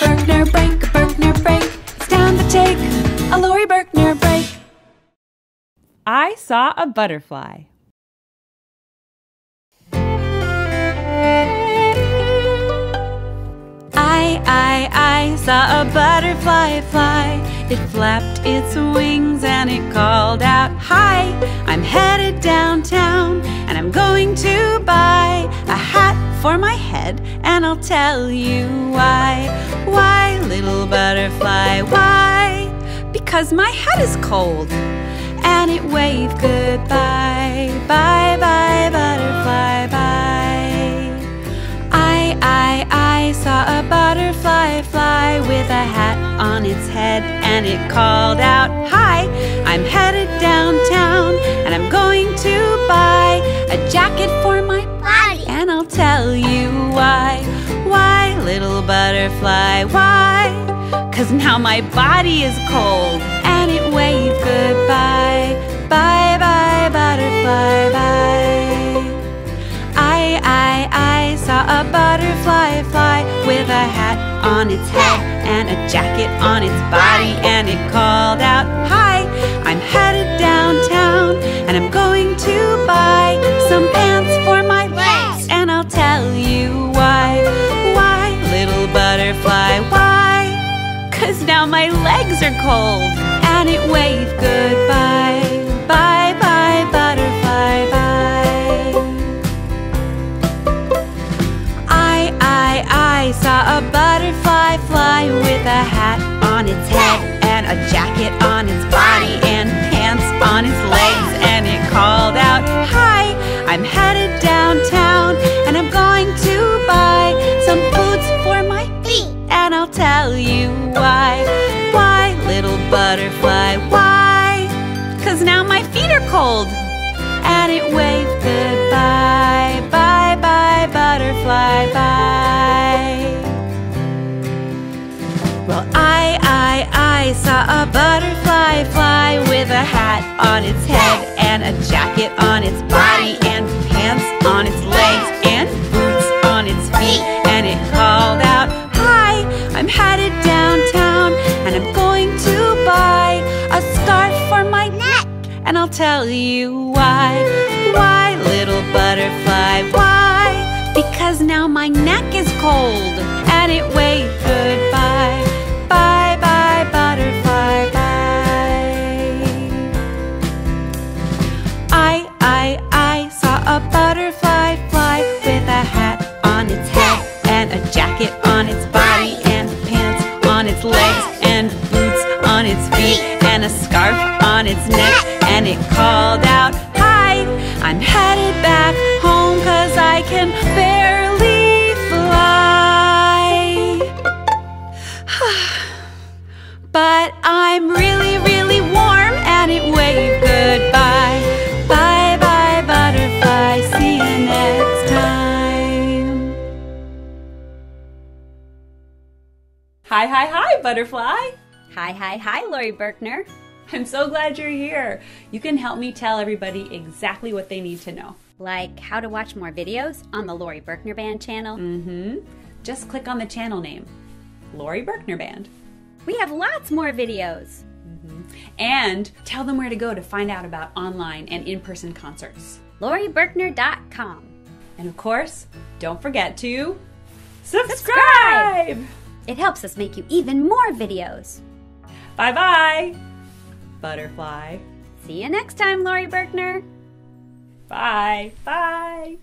Berkner break, Berkner break. It's time to take a Laurie Berkner break. I saw a butterfly. I, I, I saw a butterfly fly. It flapped its wings and it called out, Hi, I'm headed downtown and I'm going to buy a hat for my head and I'll tell you why. Why, little butterfly, why? Because my head is cold and it waved goodbye. Bye, bye, butterfly, bye. I, I, I saw a butterfly fly with a hat on its head and it called out, Hi, I'm headed downtown and I'm going to buy a jacket for my. And I'll tell you why. Why, little butterfly, why? Cause now my body is cold and it waved goodbye. Bye, bye, butterfly, bye. I, I, I saw a butterfly fly with a hat on its head and a jacket on its body, and it called out, now my legs are cold, and it waved goodbye. Bye, bye, butterfly, bye. I, I, I saw a butterfly fly with a hat on its head and a jacket on its body Cause now my feet are cold and it waved goodbye. Bye bye, butterfly, bye. Well, I, I, I saw a butterfly fly with a hat on its head and a jacket on its body and pants on its legs and tell you why. Why, little butterfly, why? Because now my neck is cold and it waved goodbye. Bye, bye, butterfly, bye. I, I, I saw a butterfly fly with a hat on its head and a jacket on its body and pants on its legs and boots on its feet and a scarf on its neck and it called out, Hi, I'm headed back home cause I can barely fly. But I'm really, really warm and it waved goodbye. Bye bye, butterfly. See you next time. Hi, hi, hi, butterfly. Hi, hi, hi, Laurie Berkner. I'm so glad you're here. You can help me tell everybody exactly what they need to know. Like how to watch more videos on the Laurie Berkner Band channel. Mm-hmm. Just click on the channel name, Laurie Berkner Band. We have lots more videos. Mm-hmm. And tell them where to go to find out about online and in-person concerts. LaurieBerkner.com. And of course, don't forget to subscribe. It helps us make you even more videos. Bye bye, butterfly. See you next time, Laurie Berkner. Bye. Bye.